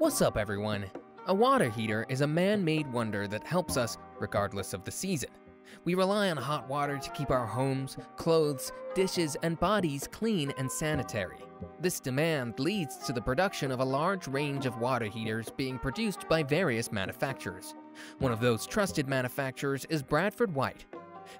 What's up, everyone? A water heater is a man-made wonder that helps us regardless of the season. We rely on hot water to keep our homes, clothes, dishes, and bodies clean and sanitary. This demand leads to the production of a large range of water heaters being produced by various manufacturers. One of those trusted manufacturers is Bradford White.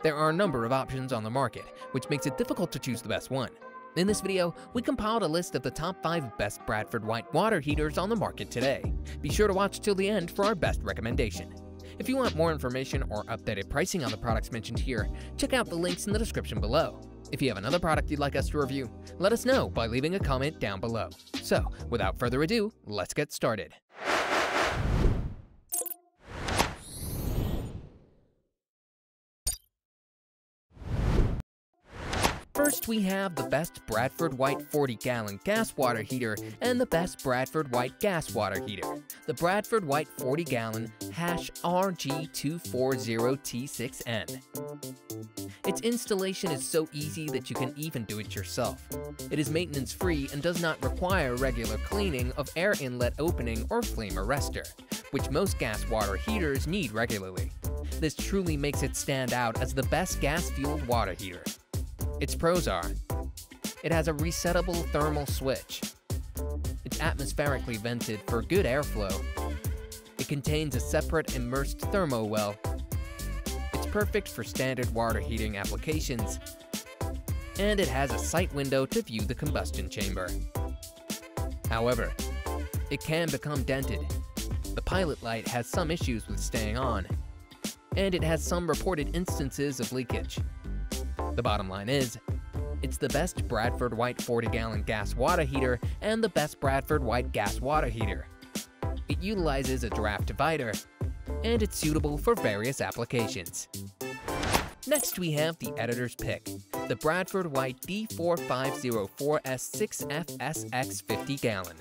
There are a number of options on the market, which makes it difficult to choose the best one. In this video, we compiled a list of the top 5 best Bradford White water heaters on the market today. Be sure to watch till the end for our best recommendation. If you want more information or updated pricing on the products mentioned here, check out the links in the description below. If you have another product you'd like us to review, let us know by leaving a comment down below. So, without further ado, let's get started. First, we have the best Bradford White 40 gallon gas water heater and the best Bradford White gas water heater. The Bradford White 40 gallon hash RG240T6N. Its installation is so easy that you can even do it yourself. It is maintenance free and does not require regular cleaning of air inlet opening or flame arrestor, which most gas water heaters need regularly. This truly makes it stand out as the best gas fueled water heater. Its pros are it has a resettable thermal switch. It's atmospherically vented for good airflow. It contains a separate immersed thermo well. It's perfect for standard water heating applications. And it has a sight window to view the combustion chamber. However, it can become dented. The pilot light has some issues with staying on. And it has some reported instances of leakage. The bottom line is, it's the best Bradford White 40 gallon gas water heater and the best Bradford White gas water heater. It utilizes a draft divider, and it's suitable for various applications. Next we have the editor's pick, the Bradford White D4504S6FSX 50 gallon.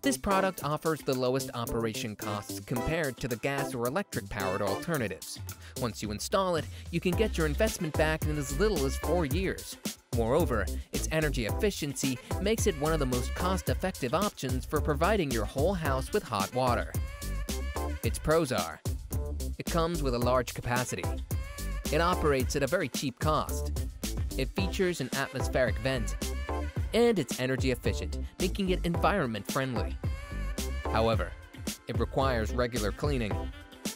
This product offers the lowest operation costs compared to the gas or electric powered alternatives. Once you install it, you can get your investment back in as little as 4 years. Moreover, its energy efficiency makes it one of the most cost-effective options for providing your whole house with hot water. Its pros are, it comes with a large capacity. It operates at a very cheap cost. It features an atmospheric vent and it's energy efficient, making it environment friendly. However, it requires regular cleaning.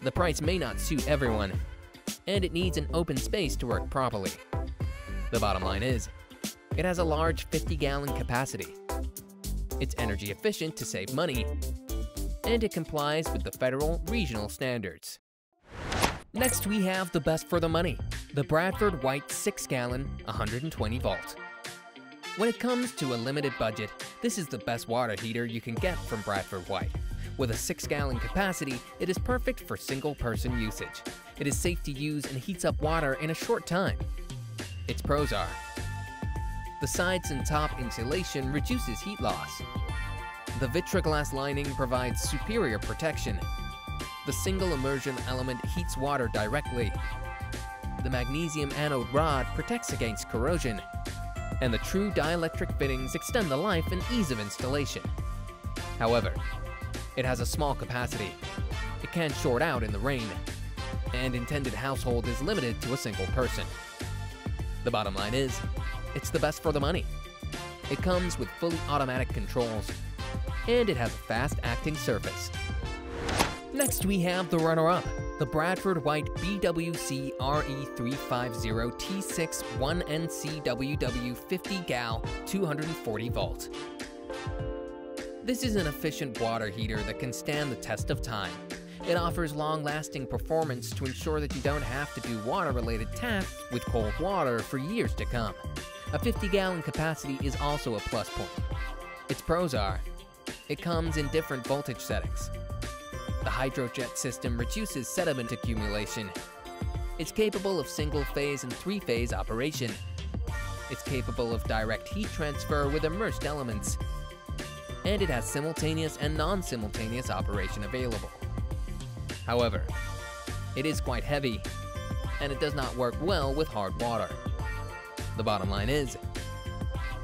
The price may not suit everyone, and it needs an open space to work properly. The bottom line is, it has a large 50 gallon capacity. It's energy efficient to save money, and it complies with the federal regional standards. Next, we have the best for the money, the Bradford White 6 gallon 120 volt. When it comes to a limited budget, this is the best water heater you can get from Bradford White. With a 6 gallon capacity, it is perfect for single person usage. It is safe to use and heats up water in a short time. Its pros are the sides and top insulation reduces heat loss. The Vitraglas lining provides superior protection. The single immersion element heats water directly. The magnesium anode rod protects against corrosion and the true dielectric fittings extend the life and ease of installation. However, it has a small capacity. It can short out in the rain, and intended household is limited to a single person. The bottom line is, it's the best for the money. It comes with fully automatic controls, and it has a fast-acting surface. Next, we have the runner-up, the Bradford White BWC RE350 T6 1NCWW 50 gal 240 volt. This is an efficient water heater that can stand the test of time. It offers long-lasting performance to ensure that you don't have to do water-related tasks with cold water for years to come. A 50-gallon capacity is also a plus point. Its pros are, it comes in different voltage settings, the hydrojet system reduces sediment accumulation. It's capable of single-phase and three-phase operation. It's capable of direct heat transfer with immersed elements. And it has simultaneous and non-simultaneous operation available. However, it is quite heavy, and it does not work well with hard water. The bottom line is,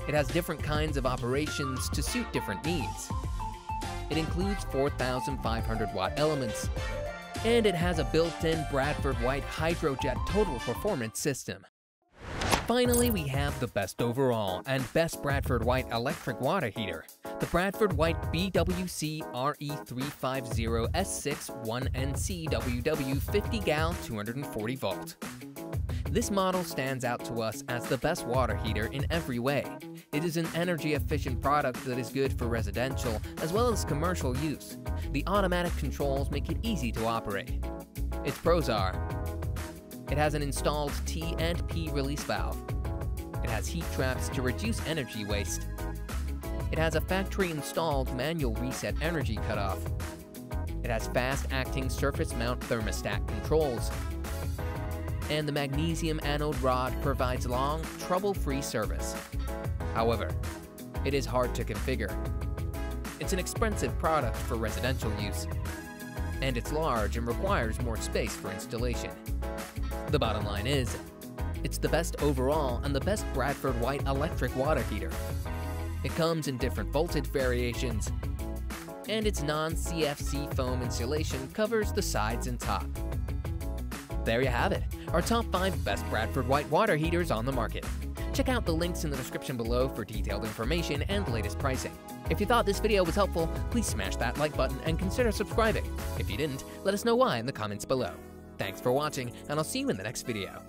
it has different kinds of operations to suit different needs. It includes 4,500 watt elements, and it has a built-in Bradford White Hydrojet total performance system. Finally, we have the best overall and best Bradford White electric water heater, the Bradford White BWC RE350 S6 1NC WW 50 gal 240 volt. This model stands out to us as the best water heater in every way. It is an energy efficient product that is good for residential as well as commercial use. The automatic controls make it easy to operate. Its pros are it has an installed T and P release valve. It has heat traps to reduce energy waste. It has a factory installed manual reset energy cutoff. It has fast acting surface mount thermostat controls and the magnesium anode rod provides long, trouble-free service. However, it is hard to configure. It's an expensive product for residential use, and it's large and requires more space for installation. The bottom line is, it's the best overall and the best Bradford White electric water heater. It comes in different voltage variations, and its non-CFC foam insulation covers the sides and top. There you have it, our top 5 best Bradford White water heaters on the market. Check out the links in the description below for detailed information and the latest pricing. If you thought this video was helpful, please smash that like button and consider subscribing. If you didn't, let us know why in the comments below. Thanks for watching, and I'll see you in the next video.